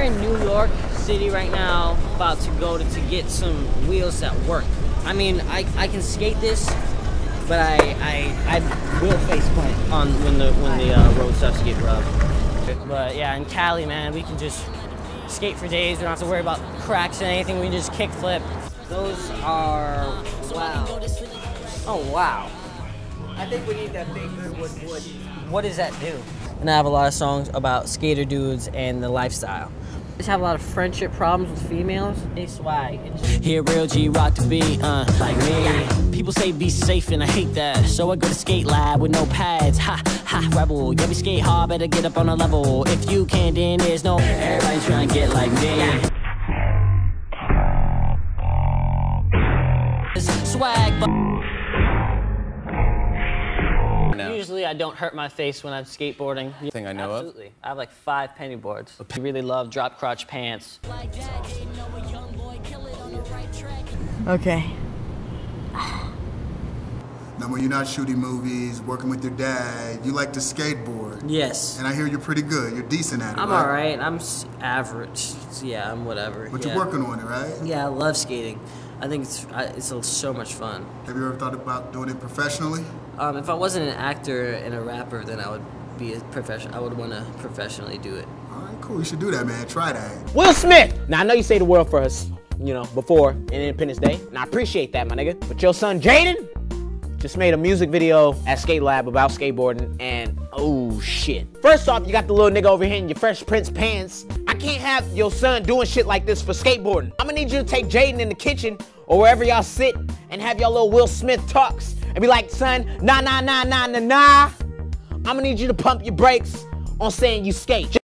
We're in New York City right now, about to go to, to get some wheels that work. I mean, I, I can skate this, but I I, I will face plant on when the when the uh, road starts to get rough. But yeah, in Cali, man, we can just skate for days. We don't have to worry about cracks or anything. We can just kick flip. Those are wow. Oh wow. I think we need that big good wood wood. What does that do? And I have a lot of songs about skater dudes and the lifestyle. I just have a lot of friendship problems with females. They swag. Here, real G rock the beat, uh, like me. People say be safe, and I hate that. So I go to skate lab with no pads. Ha, ha, rebel. Yeah, we skate hard, better get up on a level. If you can't, then there's no. Everybody's trying to get like me. Swag, Usually I don't hurt my face when I'm skateboarding. Thing I know of? Absolutely. I have like five penny boards. I really love drop crotch pants. Okay. Now, when you're not shooting movies, working with your dad, you like to skateboard. Yes. And I hear you're pretty good. You're decent at it. I'm right? alright. I'm s- average. Yeah, I'm whatever. But yeah. you're working on it, right? Yeah, I love skating. I think it's I, it's so much fun. Have you ever thought about doing it professionally? Um, if I wasn't an actor and a rapper, then I would be a professional. I would want to professionally do it. All right, cool. You should do that, man. Try that. Will Smith. Now I know you say the world first, you know, before Independence Day, and I appreciate that, my nigga. But your son Jaden just made a music video at Skate Lab about skateboarding, and oh shit. First off, you got the little nigga over here in your Fresh Prince pants. I can't have your son doing shit like this for skateboarding. I'm gonna need you to take Jaden in the kitchen or wherever y'all sit and have y'all little Will Smith talks and be like, son, nah, nah, nah, nah, nah, nah. I'm gonna need you to pump your brakes on saying you skate.